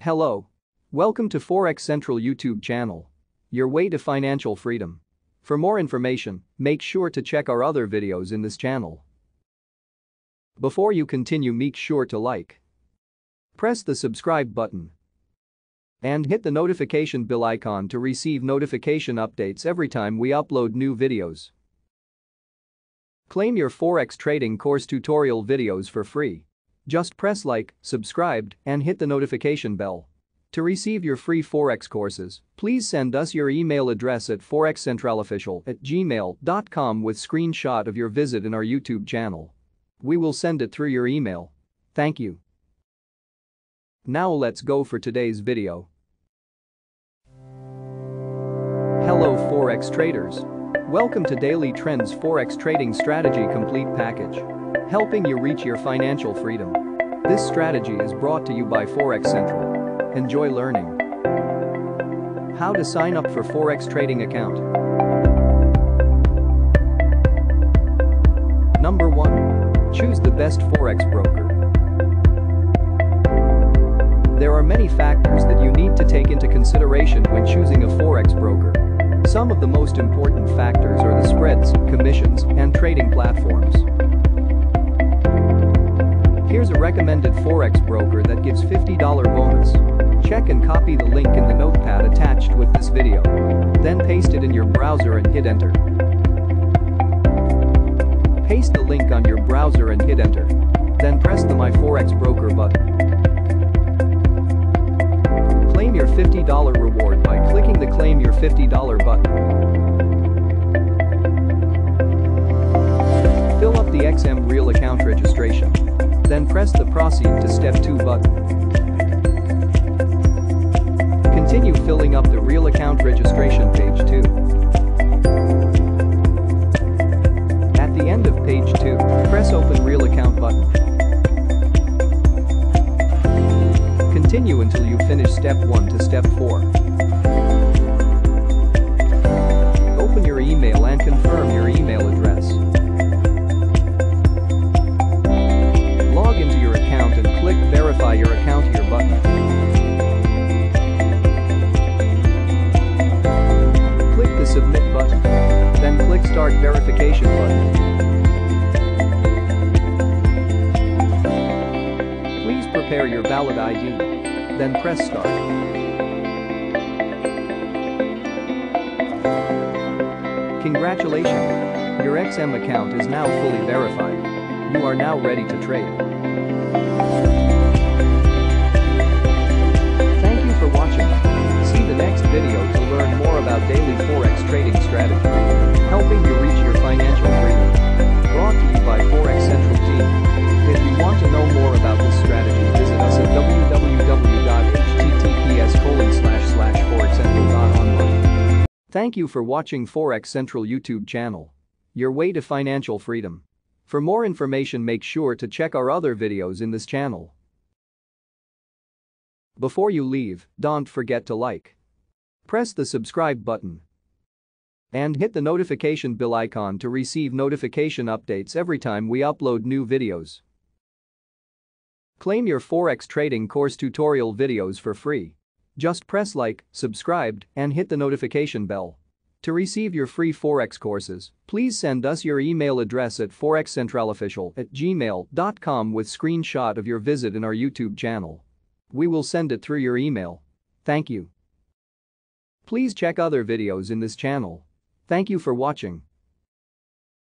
Hello. Welcome to Forex Central YouTube channel. Your way to financial freedom. For more information, make sure to check our other videos in this channel. Before you continue make sure to like. Press the subscribe button. And hit the notification bell icon to receive notification updates every time we upload new videos. Claim your Forex trading course tutorial videos for free. Just press like, subscribed, and hit the notification bell. To receive your free Forex courses, please send us your email address at forexcentralofficial at gmail.com with screenshot of your visit in our YouTube channel. We will send it through your email. Thank you. Now let's go for today's video. Hello Forex traders. Welcome to Daily Trends Forex Trading Strategy Complete Package. Helping you reach your financial freedom. This strategy is brought to you by Forex Central. Enjoy learning. How to sign up for Forex trading account. Number 1. Choose the best Forex broker. There are many factors that you need to take into consideration when choosing a Forex broker. Some of the most important factors are the spreads, commissions, and trading platforms. Here's a recommended Forex broker that gives $50 bonus. Check and copy the link in the notepad attached with this video. Then paste it in your browser and hit enter. Paste the link on your browser and hit enter. Then press the My Forex Broker button. Claim your $50 reward by clicking the Claim $50 button. Fill up the XM Real account registration. Then press the Proceed to Step 2 button. Continue filling up the Real account registration page 2. At the end of page 2, press Open Real account button. Continue until you finish step 1 to step 4. Start Verification button. Please prepare your valid ID. Then press Start. Congratulations! Your XM account is now fully verified. You are now ready to trade. Thank you for watching Forex Central YouTube channel. Your way to financial freedom. For more information make sure to check our other videos in this channel. Before you leave, don't forget to like. Press the subscribe button. And hit the notification bell icon to receive notification updates every time we upload new videos. Claim your Forex trading course tutorial videos for free. Just press like, subscribed, and hit the notification bell. To receive your free Forex courses, please send us your email address at forexcentralofficial at gmail.com with screenshot of your visit in our YouTube channel. We will send it through your email. Thank you. Please check other videos in this channel. Thank you for watching.